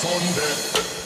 Sunday.